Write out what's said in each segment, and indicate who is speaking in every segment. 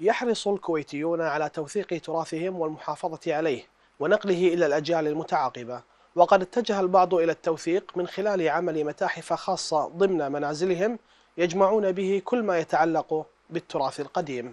Speaker 1: يحرص الكويتيون على توثيق تراثهم والمحافظة عليه ونقله إلى الأجيال المتعاقبة. وقد اتجه البعض إلى التوثيق من خلال عمل متاحف خاصة ضمن منازلهم يجمعون به كل ما يتعلق بالتراث القديم.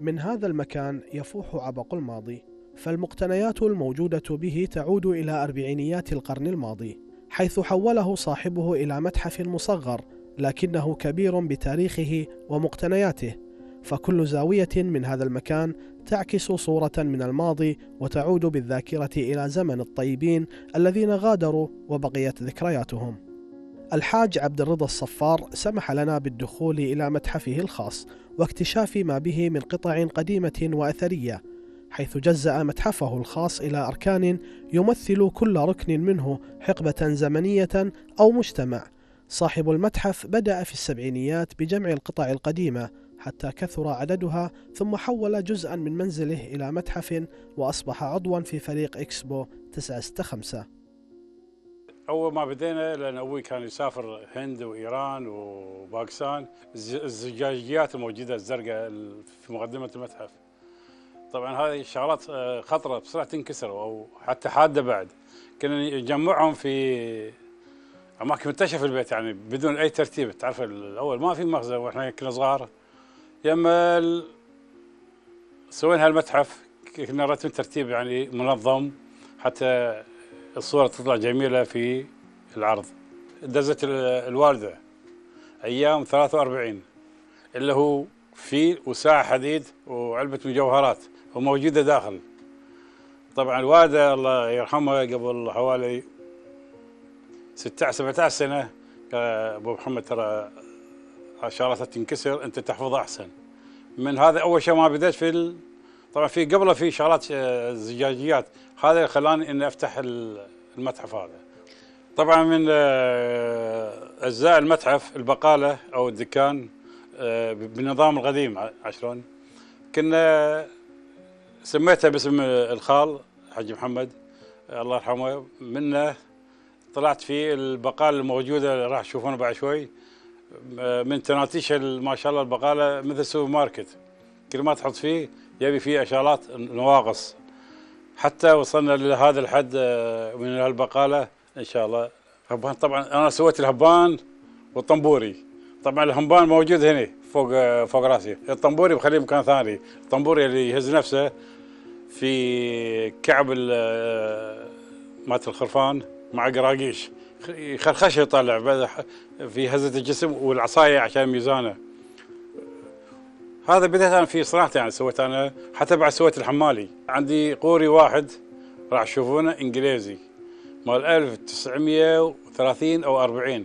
Speaker 1: من هذا المكان يفوح عبق الماضي. فالمقتنيات الموجودة به تعود إلى أربعينيات القرن الماضي حيث حوله صاحبه إلى متحف مصغر لكنه كبير بتاريخه ومقتنياته فكل زاوية من هذا المكان تعكس صورة من الماضي وتعود بالذاكرة إلى زمن الطيبين الذين غادروا وبقيت ذكرياتهم. الحاج عبد الرضا الصفار سمح لنا بالدخول إلى متحفه الخاص واكتشاف ما به من قطع قديمة وأثرية حيث جزأ متحفه الخاص إلى أركان يمثل كل ركن منه حقبة زمنية أو مجتمع. صاحب المتحف بدأ في السبعينيات بجمع القطع القديمة حتى كثر عددها ثم حول جزءا من منزله إلى متحف وأصبح عضوا في فريق إكسبو 965
Speaker 2: أول ما بدينا لأن أبوي كان يسافر هند وإيران وباكستان الزجاجيات الموجودة الزرقاء في مقدمة المتحف طبعا هذه الشغلات آه، خطرة بسرعة تنكسر أو حتى حادة بعد. كنا نجمعهم في أماكن منتشرة في البيت يعني بدون أي ترتيب. تعرف الأول ما في مخزن وإحنا كنا صغار. يما سوينا هالمتحف كنا رتم ترتيب يعني منظم حتى الصورة تطلع جميلة في العرض. دزت الوالدة أيام 43 اللي هو فيل وساعة حديد وعلبة مجوهرات. وموجودة داخل. طبعا الوالدة الله يرحمها قبل حوالي 16 17 سنة أبو محمد ترى شغلات تنكسر أنت تحفظها أحسن. من هذا أول شيء ما بديت في ال... طبعا في قبله في شغلات آه، زجاجيات. هذا خلاني إني أفتح المتحف هذا. طبعا من آه، أجزاء المتحف البقالة أو الدكان آه، بالنظام القديم عشلون. كنا سميتها باسم الخال حج محمد الله يرحمه منه طلعت في البقاله الموجودة راح تشوفونها بعد شوي. من تناتيش ما شاء الله البقالة مثل السوبر ماركت. كل ما تحط فيه يبي فيه أشارات نواقص. حتى وصلنا لهذا الحد آه، من البقاله إن شاء الله. هبان طبعا أنا سويت الهبان والطنبوري. طبعا الهبان موجود هنا فوق آه، فوق راسي. الطنبوري بخليه مكان ثاني. الطنبوري اللي يهز نفسه في كعب مات الخرفان مع قراقيش. يخرخش يطلع في هزة الجسم والعصاية عشان ميزانه. هذا بديت أنا في صناعتي يعني سويت أنا حتى بعد سويت الحمالي. عندي قوري واحد راح تشوفونه إنجليزي مال 1930 أو 40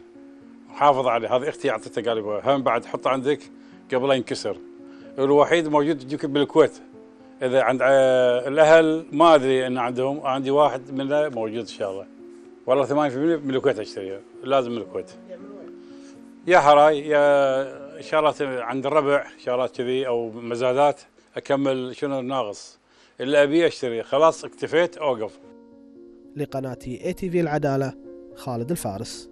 Speaker 2: محافظ عليه. هذه أختي اعطيته قال هم بعد حطه عندك قبل لا ينكسر. الوحيد موجود بالكويت. إذا عند الأهل ما أدري إن عندهم عندي واحد منه موجود إن شاء الله. والله 8% من الكويت أشتريها لازم من الكويت يا حراي يا شغلات عند الربع شغلات كذي أو مزادات أكمل شنو الناقص اللي ابيه أشتري. خلاص اكتفيت أوقف.
Speaker 1: لقناه ATV العدالة خالد الفارس.